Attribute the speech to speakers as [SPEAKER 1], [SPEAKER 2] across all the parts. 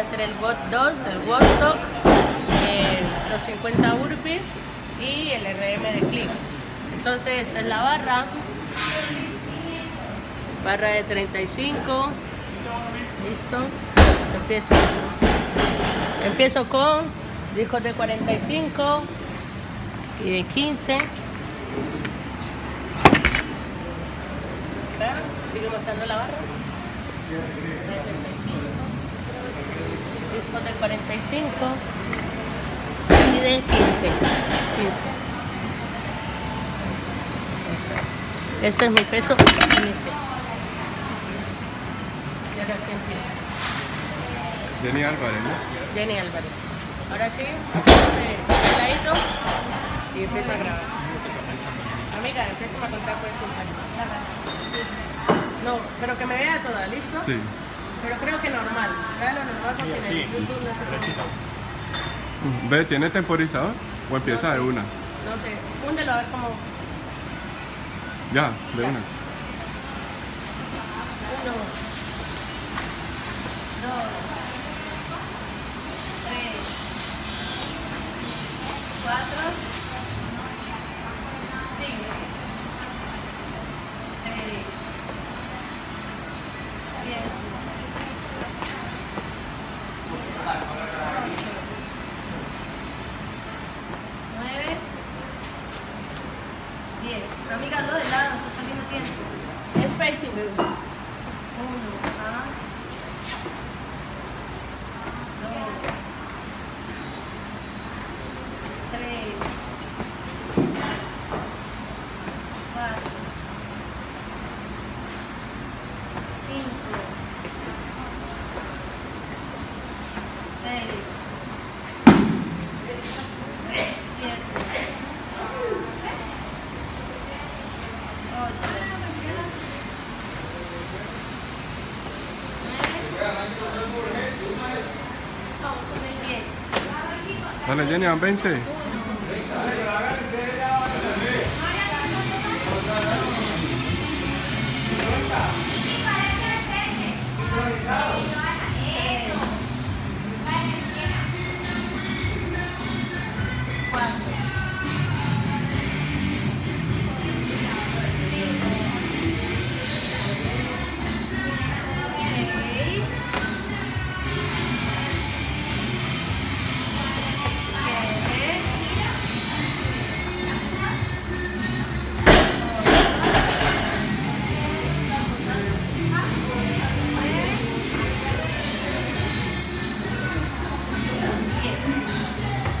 [SPEAKER 1] hacer el bot 2, el Woodstock, eh, los 50 urpis y el RM de clip. Entonces es la barra, barra de 35, listo, empiezo, empiezo con discos de 45 y de 15. Acá, sigue mostrando la barra. Discos de 45 y de 15. 15. Eso. Este es mi peso inicial. Y ahora sí empiezo.
[SPEAKER 2] Jenny Álvarez, ¿no?
[SPEAKER 1] Jenny Álvarez. Ahora sí, de ladito y empiezo a grabar. Amiga, empieza a contar por el No, pero que me vea toda, ¿listo?
[SPEAKER 2] Sí.
[SPEAKER 1] Pero creo que normal. Tráelo normal porque en el YouTube no se puede.
[SPEAKER 2] Ve, ¿tiene temporizador? ¿O empieza
[SPEAKER 1] No
[SPEAKER 2] de
[SPEAKER 1] sé.
[SPEAKER 2] una?
[SPEAKER 1] No sé, húndelo a ver cómo.
[SPEAKER 2] Ya, de
[SPEAKER 1] Ya.
[SPEAKER 2] una.
[SPEAKER 1] Uno, dos, tres, cuatro, Es facing, bebé. Uno, ajá.
[SPEAKER 2] Dale, Jenny, van 20.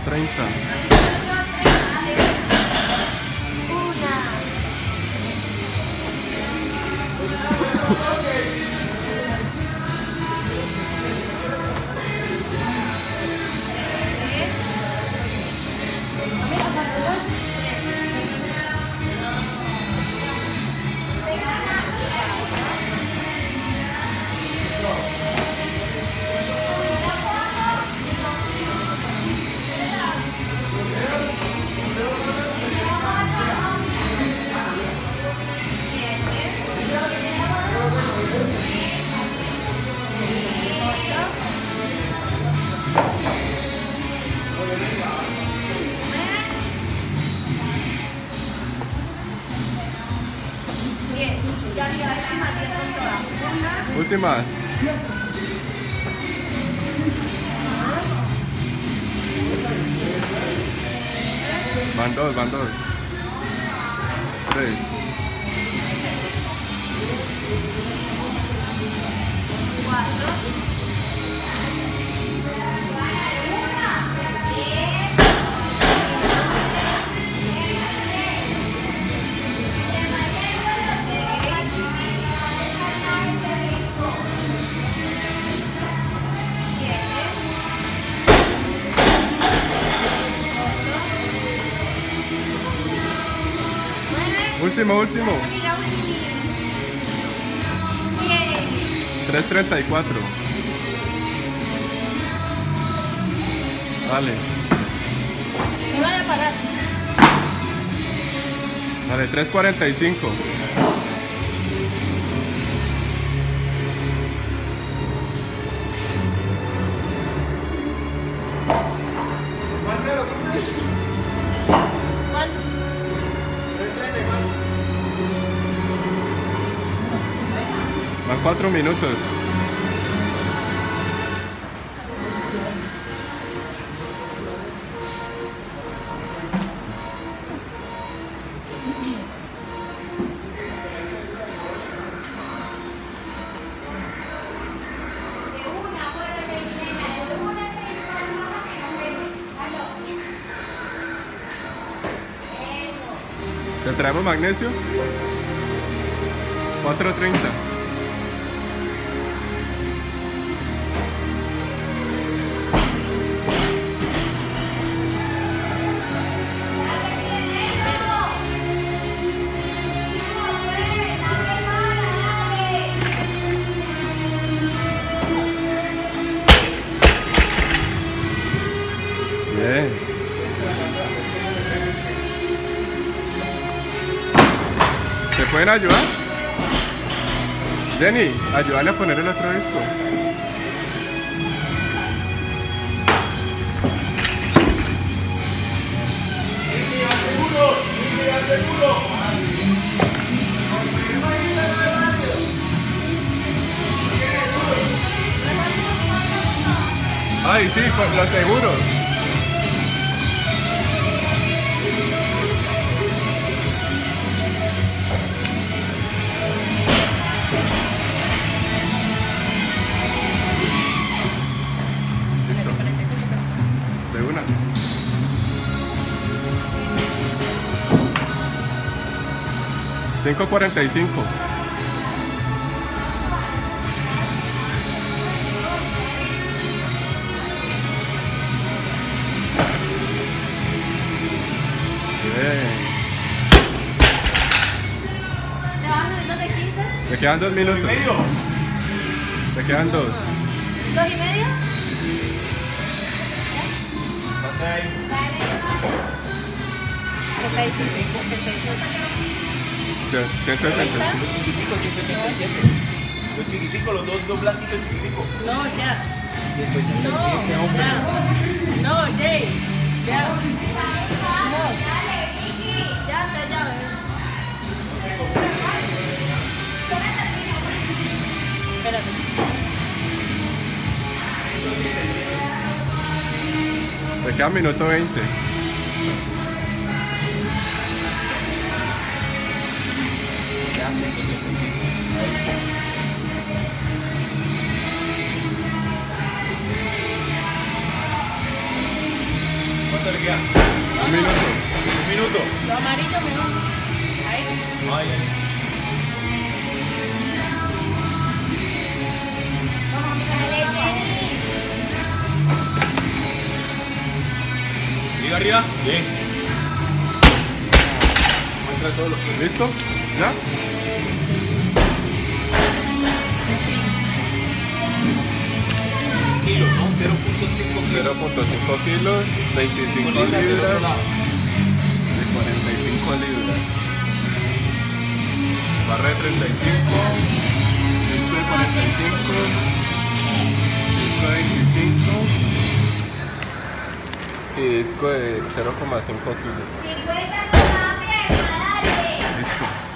[SPEAKER 1] trem tanto. Diez.
[SPEAKER 2] 30. Últimas. Van dos, van dos. Tres. Último, último. 3.34. Dale.
[SPEAKER 1] Me van a parar.
[SPEAKER 2] Dale, 3.45. 4 minutos. ¿Te traemos magnesio? 4.30. ¿Te pueden ayudar? Jenny, ayúdale a poner el otro disco. Ay, sí, los seguros. 545.
[SPEAKER 3] Te
[SPEAKER 2] quedan dos minutos.
[SPEAKER 4] ¿Dos y medio?
[SPEAKER 2] Te quedan dos.
[SPEAKER 3] ¿Dos y medio?
[SPEAKER 2] Sí, 175.
[SPEAKER 4] Los chiquitico, 187. Los chiquiticos, los dos, dos blanquitos chiquiticos.
[SPEAKER 1] No, ya.
[SPEAKER 4] 187,
[SPEAKER 1] No,
[SPEAKER 4] hombre.
[SPEAKER 1] ya. No, Jay. Ya.
[SPEAKER 3] Ya, ya, ya.
[SPEAKER 1] Espérate.
[SPEAKER 2] Te queda minuto 20.
[SPEAKER 4] ¿Cuánto le queda?
[SPEAKER 2] Un minuto.
[SPEAKER 4] Un minuto.
[SPEAKER 1] Lo amarillo mejor. Ahí.
[SPEAKER 4] Arriba, arriba. Bien. Muestra todo lo que
[SPEAKER 2] ¿Listo? ¿Ya?
[SPEAKER 4] kilos, ¿no? 0.5 kilos.
[SPEAKER 2] 0.5 kilos, 25
[SPEAKER 4] Cinco libras
[SPEAKER 2] y 45 libras. Barra de 35, disco de 45, disco de 25 y disco de 0,5 kilos.
[SPEAKER 3] 50 también, dale.
[SPEAKER 2] Listo.